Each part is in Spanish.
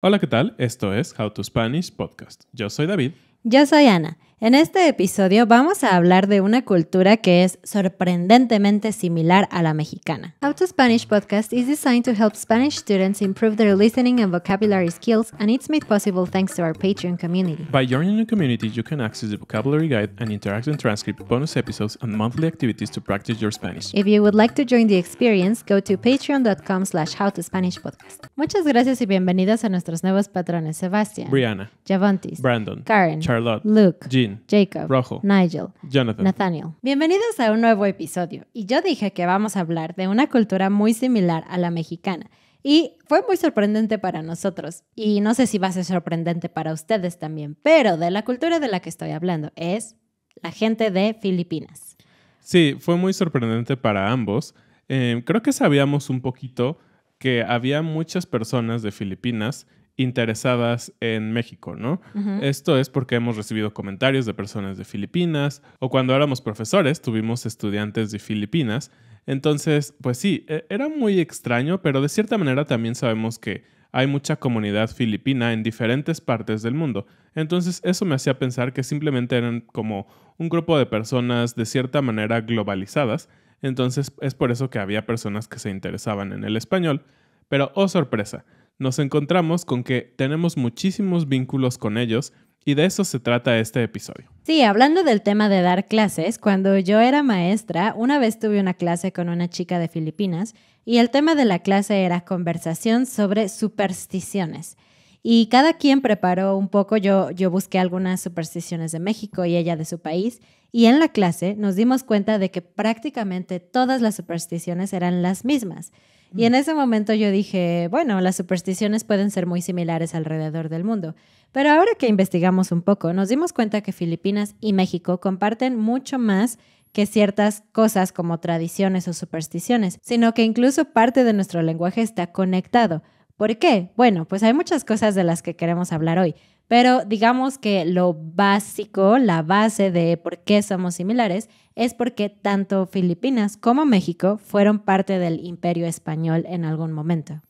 Hola, ¿qué tal? Esto es How to Spanish Podcast. Yo soy David. Yo soy Ana. En este episodio vamos a hablar de una cultura que es sorprendentemente similar a la mexicana. How to Spanish podcast is designed to help Spanish students improve their listening and vocabulary skills, and it's made possible thanks to our Patreon community. By joining the community, you can access the vocabulary guide and interactive transcript, bonus episodes, and monthly activities to practice your Spanish. If you would like to join the experience, go to patreon.com slash howtospanishpodcast. Muchas gracias y bienvenidos a nuestros nuevos patrones. Sebastián, Brianna, Javontis, Brandon, Karen, Charlotte, Luke, Jean, Jacob, Rojo, Nigel, Jonathan. Nathaniel. Bienvenidos a un nuevo episodio. Y yo dije que vamos a hablar de una cultura muy similar a la mexicana. Y fue muy sorprendente para nosotros. Y no sé si va a ser sorprendente para ustedes también. Pero de la cultura de la que estoy hablando es la gente de Filipinas. Sí, fue muy sorprendente para ambos. Eh, creo que sabíamos un poquito que había muchas personas de Filipinas interesadas en México, ¿no? Esto es porque hemos recibido comentarios de personas de Filipinas o cuando éramos profesores tuvimos estudiantes de Filipinas. Entonces, pues sí, e- era muy extraño, pero de cierta manera también sabemos que hay mucha comunidad filipina en diferentes partes del mundo. Entonces, eso me hacía pensar que simplemente eran como un grupo de personas de cierta manera globalizadas. Entonces, es por eso que había personas que se interesaban en el español. Pero, oh sorpresa, nos encontramos con que tenemos muchísimos vínculos con ellos y de eso se trata este episodio. Sí, hablando del tema de dar clases, cuando yo era maestra, una vez tuve una clase con una chica de Filipinas y el tema de la clase era conversación sobre supersticiones. Y cada quien preparó un poco, yo, yo busqué algunas supersticiones de México y ella de su país, y en la clase nos dimos cuenta de que prácticamente todas las supersticiones eran las mismas. Y en ese momento yo dije, bueno, las supersticiones pueden ser muy similares alrededor del mundo. Pero ahora que investigamos un poco, nos dimos cuenta que Filipinas y México comparten mucho más que ciertas cosas como tradiciones o supersticiones, sino que incluso parte de nuestro lenguaje está conectado. ¿Por qué? Bueno, pues hay muchas cosas de las que queremos hablar hoy, pero digamos que lo básico, la base de por qué somos similares, es porque tanto Filipinas como México fueron parte del imperio español en algún momento.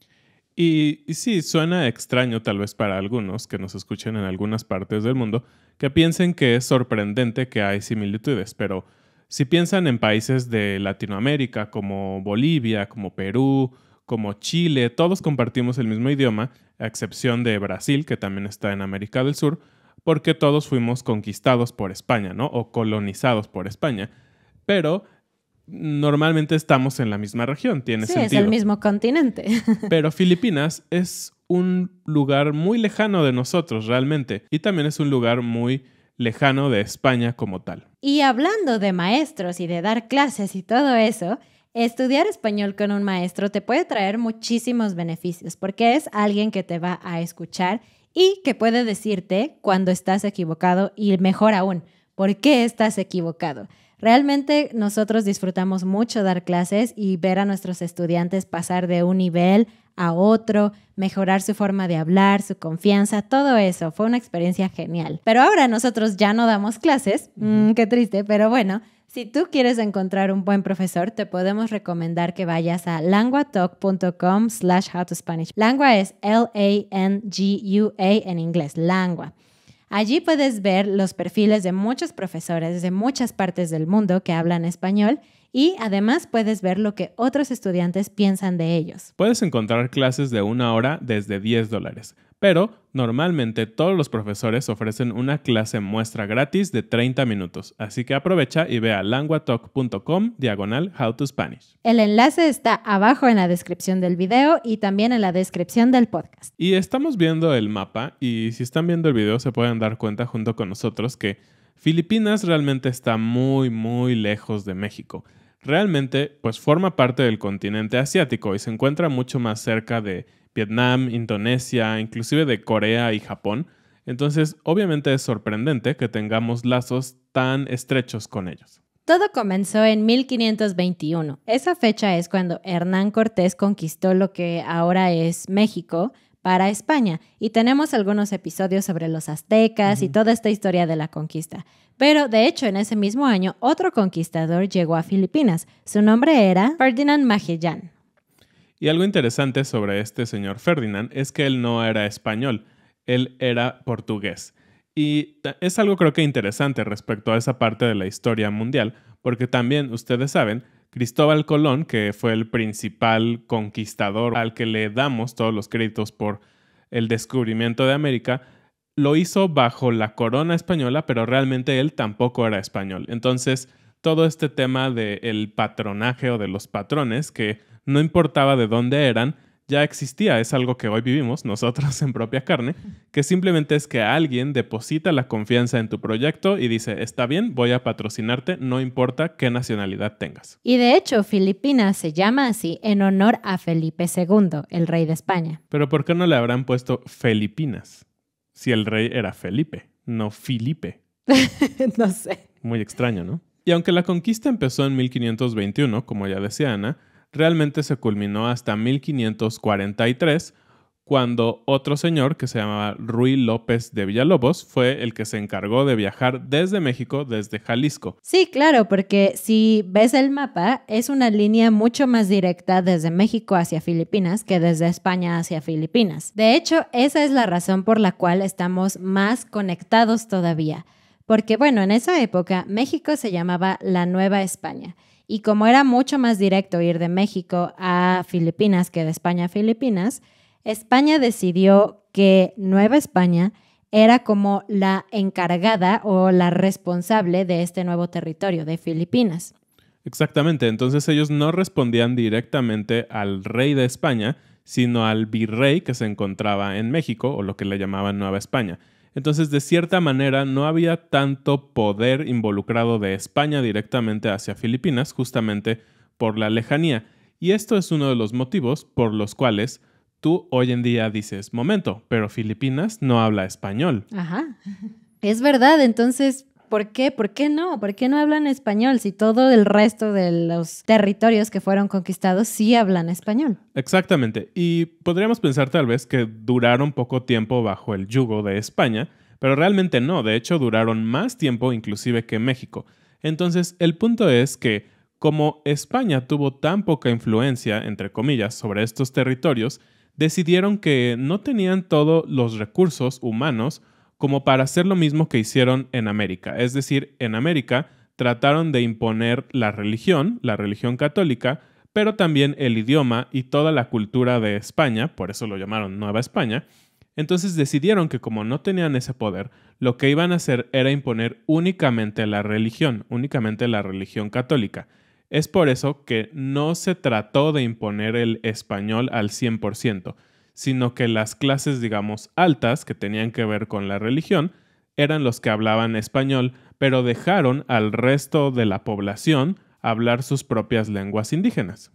Y, sí, suena extraño tal vez para algunos que nos escuchen en algunas partes del mundo, que piensen que es sorprendente que hay similitudes, pero si piensan en países de Latinoamérica como Bolivia, como Perú, como Chile, todos compartimos el mismo idioma, a excepción de Brasil, que también está en América del Sur, porque todos fuimos conquistados por España, ¿no? O colonizados por España. Pero normalmente estamos en la misma región, tiene Sí, sentido. es el mismo continente. Pero Filipinas es un lugar muy lejano de nosotros realmente y también es un lugar muy lejano de España como tal. Y hablando de maestros y de dar clases y todo eso, estudiar español con un maestro te puede traer muchísimos beneficios porque es alguien que te va a escuchar y que puede decirte cuando estás equivocado y mejor aún, por qué estás equivocado. Realmente nosotros disfrutamos mucho dar clases y ver a nuestros estudiantes pasar de un nivel a otro, mejorar su forma de hablar, su confianza, todo eso. Fue una experiencia genial. Pero ahora nosotros ya no damos clases, mm, qué triste, pero bueno, si tú quieres encontrar un buen profesor, te podemos recomendar que vayas a languatalk.com slash how to Spanish. Langua es L-A-N-G-U-A en inglés, langua. Allí puedes ver los perfiles de muchos profesores de muchas partes del mundo que hablan español y además puedes ver lo que otros estudiantes piensan de ellos. Puedes encontrar clases de una hora desde 10 dólares, pero normalmente todos los profesores ofrecen una clase muestra gratis de 30 minutos, así que aprovecha y ve a languatalk.com diagonal how to Spanish. El enlace está abajo en la descripción del video y también en la descripción del podcast. Y estamos viendo el mapa y si están viendo el video se pueden dar cuenta junto con nosotros que Filipinas realmente está muy muy lejos de México. Realmente pues forma parte del continente asiático y se encuentra mucho más cerca de Vietnam, Indonesia, inclusive de Corea y Japón. Entonces obviamente es sorprendente que tengamos lazos tan estrechos con ellos. Todo comenzó en 1521. Esa fecha es cuando Hernán Cortés conquistó lo que ahora es México para España y tenemos algunos episodios sobre los aztecas y toda esta historia de la conquista. Pero de hecho en ese mismo año otro conquistador llegó a Filipinas. Su nombre era Ferdinand Magellan. Y algo interesante sobre este señor Ferdinand es que él no era español, él era portugués. Y es algo creo que interesante respecto a esa parte de la historia mundial, porque también ustedes saben, Cristóbal Colón, que fue el principal conquistador al que le damos todos los créditos por el descubrimiento de América, lo hizo bajo la corona española, pero realmente él tampoco era español. Entonces, todo este tema del patronaje o de los patrones, que no importaba de dónde eran, ya existía, es algo que hoy vivimos nosotros en propia carne, que simplemente es que alguien deposita la confianza en tu proyecto y dice, está bien, voy a patrocinarte, no importa qué nacionalidad tengas. Y de hecho, Filipinas se llama así en honor a Felipe II, el rey de España. Pero ¿por qué no le habrán puesto Filipinas? si el rey era Felipe, no Filipe. no sé. Muy extraño, ¿no? Y aunque la conquista empezó en 1521, como ya decía Ana, realmente se culminó hasta 1543, cuando otro señor que se llamaba Ruy López de Villalobos fue el que se encargó de viajar desde México, desde Jalisco. Sí, claro, porque si ves el mapa, es una línea mucho más directa desde México hacia Filipinas que desde España hacia Filipinas. De hecho, esa es la razón por la cual estamos más conectados todavía. Porque bueno, en esa época México se llamaba la Nueva España. Y como era mucho más directo ir de México a Filipinas que de España a Filipinas, España decidió que Nueva España era como la encargada o la responsable de este nuevo territorio de Filipinas. Exactamente, entonces ellos no respondían directamente al rey de España, sino al virrey que se encontraba en México o lo que le llamaban Nueva España. Entonces, de cierta manera, no había tanto poder involucrado de España directamente hacia Filipinas, justamente por la lejanía. Y esto es uno de los motivos por los cuales tú hoy en día dices, momento, pero Filipinas no habla español. Ajá. Es verdad, entonces, ¿por qué? ¿Por qué no? ¿Por qué no hablan español si todo el resto de los territorios que fueron conquistados sí hablan español? Exactamente. Y podríamos pensar tal vez que duraron poco tiempo bajo el yugo de España, pero realmente no. De hecho, duraron más tiempo inclusive que México. Entonces, el punto es que como España tuvo tan poca influencia, entre comillas, sobre estos territorios, decidieron que no tenían todos los recursos humanos como para hacer lo mismo que hicieron en América. Es decir, en América trataron de imponer la religión, la religión católica, pero también el idioma y toda la cultura de España, por eso lo llamaron Nueva España. Entonces decidieron que como no tenían ese poder, lo que iban a hacer era imponer únicamente la religión, únicamente la religión católica. Es por eso que no se trató de imponer el español al 100%, sino que las clases, digamos, altas, que tenían que ver con la religión, eran los que hablaban español, pero dejaron al resto de la población hablar sus propias lenguas indígenas.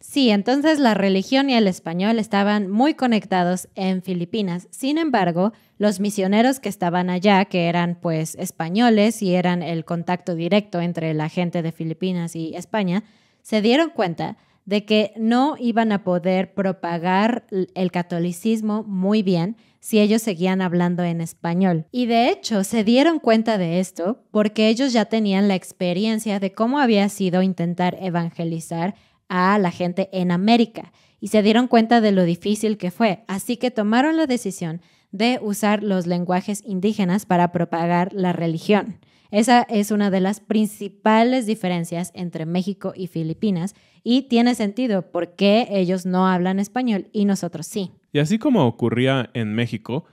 Sí, entonces la religión y el español estaban muy conectados en Filipinas. Sin embargo, los misioneros que estaban allá, que eran pues españoles y eran el contacto directo entre la gente de Filipinas y España, se dieron cuenta de que no iban a poder propagar el catolicismo muy bien si ellos seguían hablando en español. Y de hecho se dieron cuenta de esto porque ellos ya tenían la experiencia de cómo había sido intentar evangelizar a la gente en América y se dieron cuenta de lo difícil que fue, así que tomaron la decisión de usar los lenguajes indígenas para propagar la religión. Esa es una de las principales diferencias entre México y Filipinas y tiene sentido porque ellos no hablan español y nosotros sí. Y así como ocurría en México,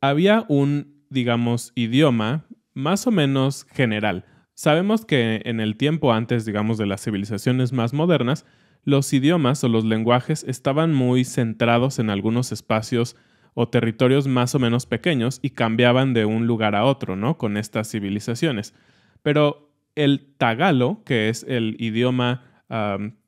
había un, digamos, idioma más o menos general. Sabemos que en el tiempo antes, digamos, de las civilizaciones más modernas, los idiomas o los lenguajes estaban muy centrados en algunos espacios o territorios más o menos pequeños y cambiaban de un lugar a otro, ¿no? Con estas civilizaciones. Pero el tagalo, que es el idioma,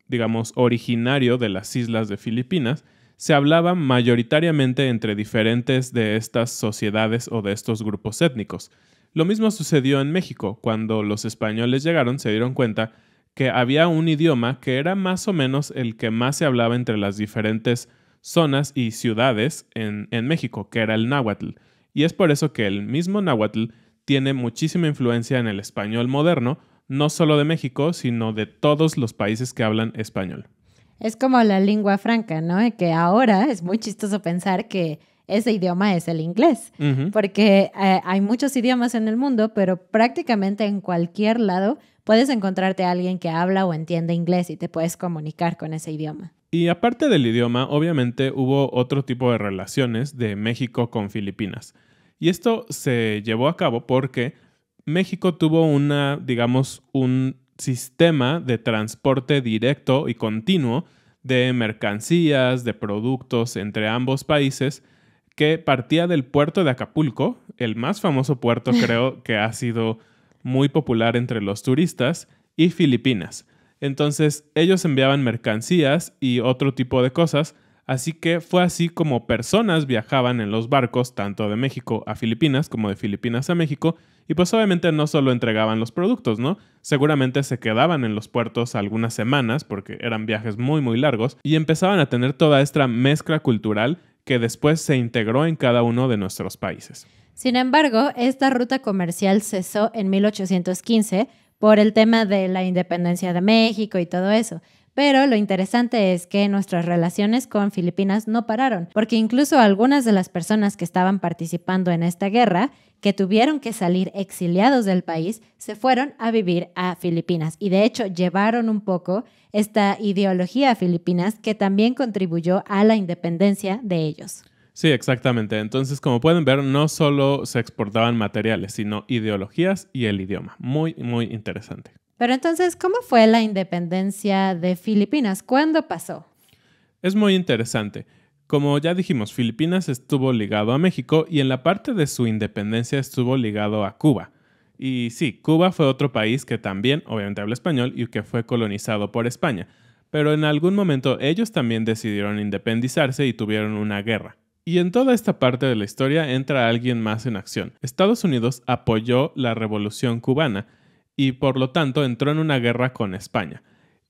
digamos, originario de las islas de Filipinas, se hablaba mayoritariamente entre diferentes de estas sociedades o de estos grupos étnicos. Lo mismo sucedió en México. Cuando los españoles llegaron, se dieron cuenta que había un idioma que era más o menos el que más se hablaba entre las diferentes zonas y ciudades en, México, que era el náhuatl. Y es por eso que el mismo náhuatl tiene muchísima influencia en el español moderno, no solo de México, sino de todos los países que hablan español. Es como la lengua franca, ¿no? Que ahora es muy chistoso pensar que ese idioma es el inglés, porque eh, hay muchos idiomas en el mundo, pero prácticamente en cualquier lado puedes encontrarte a alguien que habla o entiende inglés y te puedes comunicar con ese idioma. Y aparte del idioma, obviamente hubo otro tipo de relaciones de México con Filipinas. Y esto se llevó a cabo porque México tuvo una, digamos, un sistema de transporte directo y continuo de mercancías, de productos entre ambos países que partía del puerto de Acapulco, el más famoso puerto creo que ha sido muy popular entre los turistas, y Filipinas. Entonces ellos enviaban mercancías y otro tipo de cosas, así que fue así como personas viajaban en los barcos tanto de México a Filipinas como de Filipinas a México, y pues obviamente no solo entregaban los productos, ¿no? Seguramente se quedaban en los puertos algunas semanas porque eran viajes muy muy largos y empezaban a tener toda esta mezcla cultural que después se integró en cada uno de nuestros países. Sin embargo, esta ruta comercial cesó en 1815 por el tema de la independencia de México y todo eso. Pero lo interesante es que nuestras relaciones con Filipinas no pararon, porque incluso algunas de las personas que estaban participando en esta guerra, que tuvieron que salir exiliados del país, se fueron a vivir a Filipinas y de hecho llevaron un poco esta ideología a Filipinas que también contribuyó a la independencia de ellos. Sí, exactamente. Entonces, como pueden ver, no solo se exportaban materiales, sino ideologías y el idioma. Muy, muy interesante. Pero entonces, ¿cómo fue la independencia de Filipinas? ¿Cuándo pasó? Es muy interesante. Como ya dijimos, Filipinas estuvo ligado a México y en la parte de su independencia estuvo ligado a Cuba. Y sí, Cuba fue otro país que también, obviamente, habla español y que fue colonizado por España. Pero en algún momento ellos también decidieron independizarse y tuvieron una guerra. Y en toda esta parte de la historia entra alguien más en acción. Estados Unidos apoyó la revolución cubana y por lo tanto entró en una guerra con España.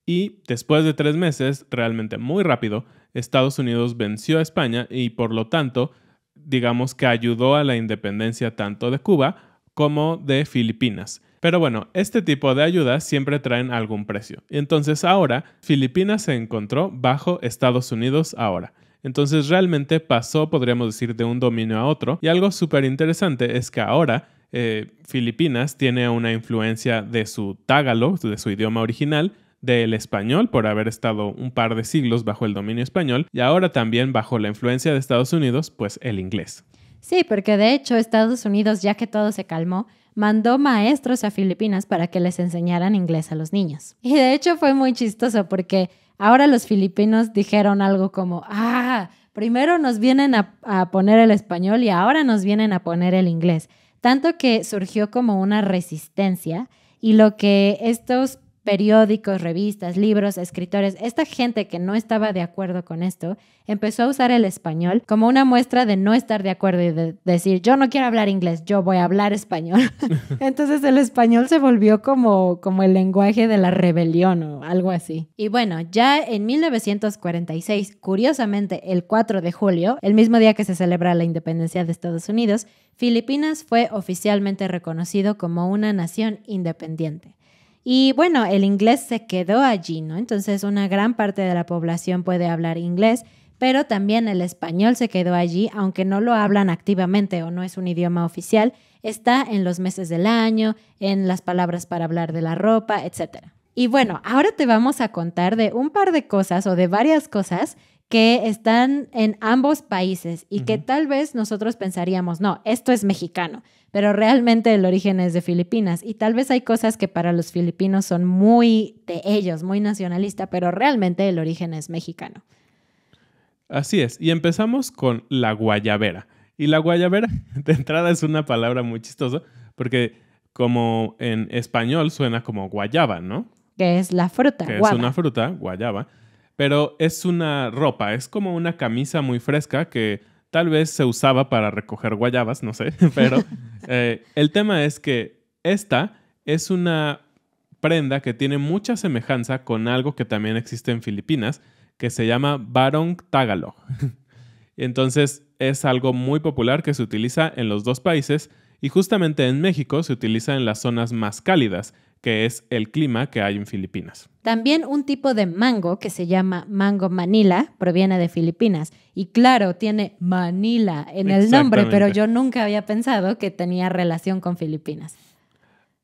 Y después de tres meses, realmente muy rápido, Estados Unidos venció a España y por lo tanto, digamos que ayudó a la independencia tanto de Cuba como de Filipinas. Pero bueno, este tipo de ayudas siempre traen algún precio. Entonces ahora, Filipinas se encontró bajo Estados Unidos ahora. Entonces realmente pasó, podríamos decir, de un dominio a otro. Y algo súper interesante es que ahora eh, Filipinas tiene una influencia de su tagalo, de su idioma original, del español por haber estado un par de siglos bajo el dominio español y ahora también bajo la influencia de Estados Unidos, pues el inglés. Sí, porque de hecho Estados Unidos, ya que todo se calmó, mandó maestros a Filipinas para que les enseñaran inglés a los niños. Y de hecho fue muy chistoso porque ahora los filipinos dijeron algo como, ah, primero nos vienen a, a poner el español y ahora nos vienen a poner el inglés tanto que surgió como una resistencia y lo que estos periódicos, revistas, libros, escritores, esta gente que no estaba de acuerdo con esto, empezó a usar el español como una muestra de no estar de acuerdo y de decir, yo no quiero hablar inglés, yo voy a hablar español. Entonces el español se volvió como, como el lenguaje de la rebelión o algo así. Y bueno, ya en 1946, curiosamente el 4 de julio, el mismo día que se celebra la independencia de Estados Unidos, Filipinas fue oficialmente reconocido como una nación independiente. Y bueno, el inglés se quedó allí, ¿no? Entonces una gran parte de la población puede hablar inglés, pero también el español se quedó allí, aunque no lo hablan activamente o no es un idioma oficial, está en los meses del año, en las palabras para hablar de la ropa, etc. Y bueno, ahora te vamos a contar de un par de cosas o de varias cosas que están en ambos países y que tal vez nosotros pensaríamos, no, esto es mexicano, pero realmente el origen es de Filipinas y tal vez hay cosas que para los filipinos son muy de ellos, muy nacionalista, pero realmente el origen es mexicano. Así es, y empezamos con la guayabera. Y la guayabera de entrada es una palabra muy chistosa porque como en español suena como guayaba, ¿no? Que es la fruta. Que es una fruta, guayaba pero es una ropa, es como una camisa muy fresca que tal vez se usaba para recoger guayabas, no sé, pero eh, el tema es que esta es una prenda que tiene mucha semejanza con algo que también existe en Filipinas, que se llama Barong Tagalog. Entonces es algo muy popular que se utiliza en los dos países y justamente en México se utiliza en las zonas más cálidas, que es el clima que hay en Filipinas. También un tipo de mango que se llama mango Manila proviene de Filipinas. Y claro, tiene Manila en el nombre, pero yo nunca había pensado que tenía relación con Filipinas.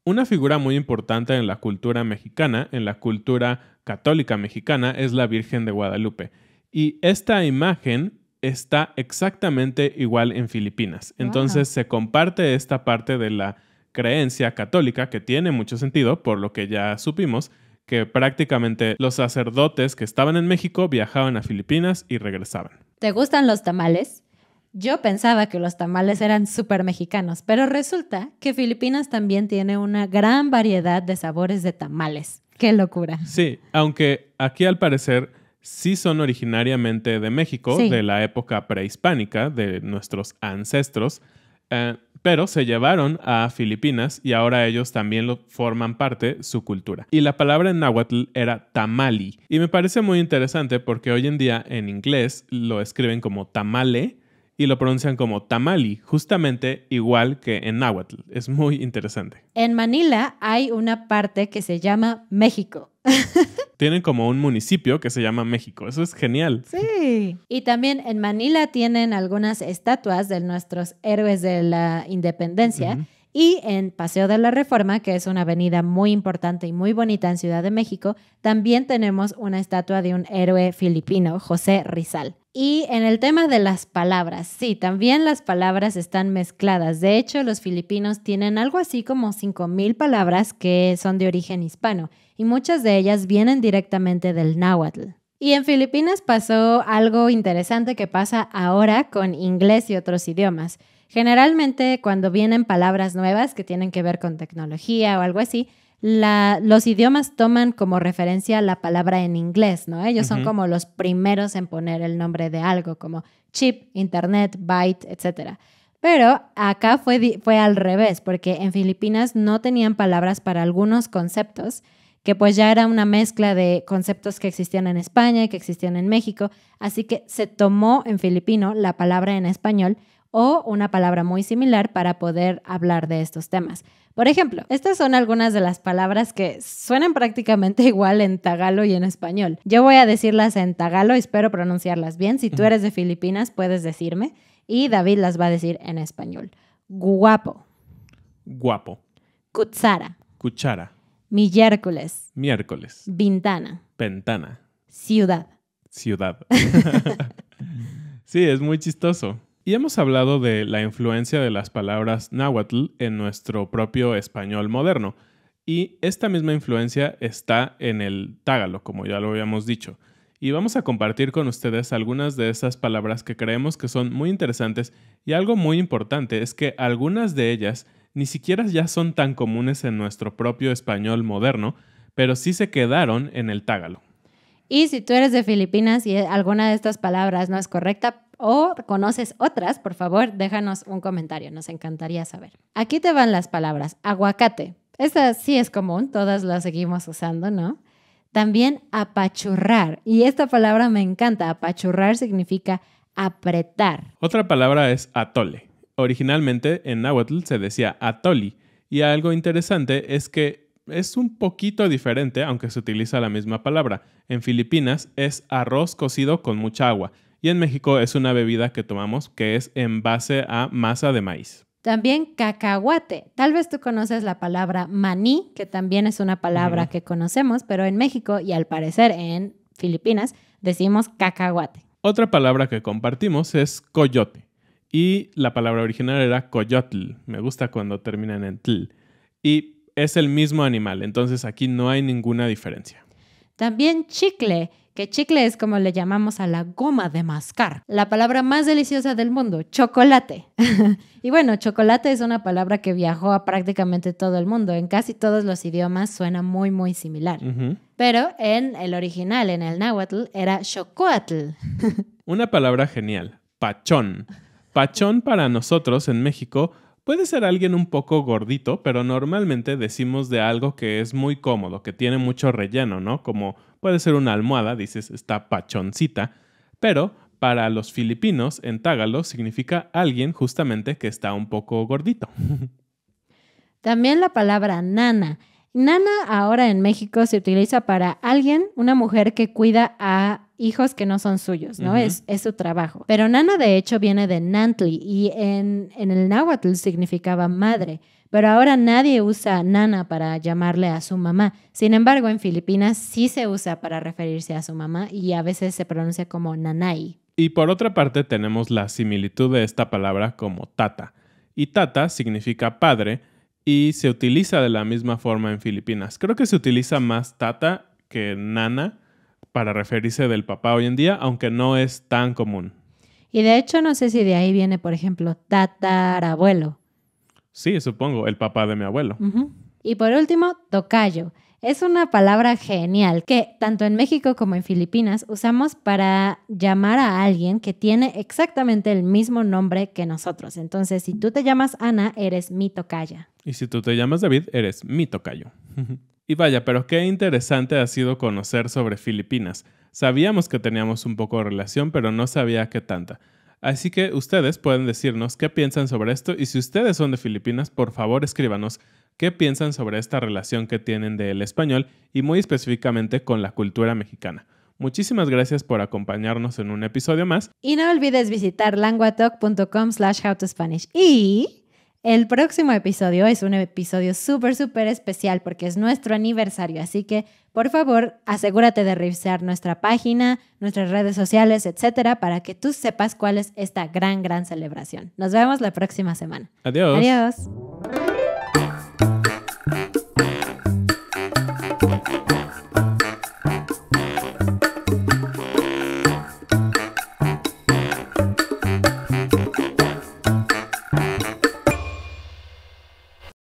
Una figura muy importante en la cultura mexicana, en la cultura católica mexicana, es la Virgen de Guadalupe. Y esta imagen está exactamente igual en Filipinas. Entonces se comparte esta parte de la creencia católica que tiene mucho sentido, por lo que ya supimos que prácticamente los sacerdotes que estaban en México viajaban a Filipinas y regresaban. ¿Te gustan los tamales? Yo pensaba que los tamales eran súper mexicanos, pero resulta que Filipinas también tiene una gran variedad de sabores de tamales. ¡Qué locura! Sí, aunque aquí al parecer sí son originariamente de México, de la época prehispánica, de nuestros ancestros, eh, pero se llevaron a Filipinas y ahora ellos también lo forman parte su cultura. Y la palabra en náhuatl era tamali. Y me parece muy interesante porque hoy en día en inglés lo escriben como tamale y lo pronuncian como tamali, justamente igual que en náhuatl. Es muy interesante. En Manila hay una parte que se llama México. tienen como un municipio que se llama México. Eso es genial. Sí. Y también en Manila tienen algunas estatuas de nuestros héroes de la independencia. Y en Paseo de la Reforma, que es una avenida muy importante y muy bonita en Ciudad de México, también tenemos una estatua de un héroe filipino, José Rizal. Y en el tema de las palabras, sí, también las palabras están mezcladas. De hecho, los filipinos tienen algo así como 5.000 palabras que son de origen hispano y muchas de ellas vienen directamente del náhuatl. Y en Filipinas pasó algo interesante que pasa ahora con inglés y otros idiomas. Generalmente cuando vienen palabras nuevas que tienen que ver con tecnología o algo así, los idiomas toman como referencia la palabra en inglés, ¿no? Ellos son como los primeros en poner el nombre de algo, como chip, internet, byte, etc. Pero acá fue, fue al revés, porque en Filipinas no tenían palabras para algunos conceptos, que pues ya era una mezcla de conceptos que existían en España y que existían en México, así que se tomó en filipino la palabra en español o una palabra muy similar para poder hablar de estos temas. Por ejemplo, estas son algunas de las palabras que suenan prácticamente igual en tagalo y en español. Yo voy a decirlas en tagalo, espero pronunciarlas bien. Si tú eres de Filipinas, puedes decirme. Y David las va a decir en español. Guapo. Guapo. Cuchara. Cuchara. Miércoles. Miércoles. Ventana. Ventana. Ciudad. Ciudad. sí, es muy chistoso. Y hemos hablado de la influencia de las palabras náhuatl en nuestro propio español moderno. Y esta misma influencia está en el tágalo, como ya lo habíamos dicho. Y vamos a compartir con ustedes algunas de esas palabras que creemos que son muy interesantes y algo muy importante es que algunas de ellas ni siquiera ya son tan comunes en nuestro propio español moderno, pero sí se quedaron en el tágalo. Y si tú eres de Filipinas y alguna de estas palabras no es correcta, o conoces otras, por favor, déjanos un comentario, nos encantaría saber. Aquí te van las palabras. Aguacate. Esta sí es común, todas la seguimos usando, ¿no? También apachurrar. Y esta palabra me encanta. Apachurrar significa apretar. Otra palabra es atole. Originalmente en náhuatl se decía atoli. Y algo interesante es que es un poquito diferente, aunque se utiliza la misma palabra. En Filipinas es arroz cocido con mucha agua y en México es una bebida que tomamos que es en base a masa de maíz. También cacahuate. Tal vez tú conoces la palabra maní, que también es una palabra que conocemos, pero en México y al parecer en Filipinas decimos cacahuate. Otra palabra que compartimos es coyote. Y la palabra original era coyotl. Me gusta cuando terminan en tl. Y es el mismo animal, entonces aquí no hay ninguna diferencia. También chicle que chicle es como le llamamos a la goma de mascar. La palabra más deliciosa del mundo, chocolate. y bueno, chocolate es una palabra que viajó a prácticamente todo el mundo. En casi todos los idiomas suena muy, muy similar. Pero en el original, en el náhuatl, era chocoatl. una palabra genial, pachón. Pachón para nosotros en México Puede ser alguien un poco gordito, pero normalmente decimos de algo que es muy cómodo, que tiene mucho relleno, ¿no? Como puede ser una almohada, dices, está pachoncita, pero para los filipinos en tágalo significa alguien justamente que está un poco gordito. También la palabra nana. Nana ahora en México se utiliza para alguien, una mujer que cuida a hijos que no son suyos, ¿no? es, es, su trabajo. Pero Nana de hecho viene de Nantli y en, en el náhuatl significaba madre. Pero ahora nadie usa nana para llamarle a su mamá. Sin embargo, en Filipinas sí se usa para referirse a su mamá y a veces se pronuncia como nanay. Y por otra parte tenemos la similitud de esta palabra como tata. Y tata significa padre y se utiliza de la misma forma en Filipinas. Creo que se utiliza más tata que nana para referirse del papá hoy en día, aunque no es tan común. Y de hecho no sé si de ahí viene, por ejemplo, tatarabuelo. Sí, supongo, el papá de mi abuelo. Y por último, tocayo. Es una palabra genial que tanto en México como en Filipinas usamos para llamar a alguien que tiene exactamente el mismo nombre que nosotros. Entonces, si tú te llamas Ana, eres mi tocaya. Y si tú te llamas David, eres mi tocayo. y vaya, pero qué interesante ha sido conocer sobre Filipinas. Sabíamos que teníamos un poco de relación, pero no sabía qué tanta. Así que ustedes pueden decirnos qué piensan sobre esto y si ustedes son de Filipinas, por favor escríbanos qué piensan sobre esta relación que tienen del español y muy específicamente con la cultura mexicana. Muchísimas gracias por acompañarnos en un episodio más. Y no olvides visitar languatalk.com slash howtospanish. Y el próximo episodio es un episodio súper, súper especial porque es nuestro aniversario, así que por favor asegúrate de revisar nuestra página, nuestras redes sociales, etcétera, para que tú sepas cuál es esta gran, gran celebración. Nos vemos la próxima semana. Adiós. Adiós.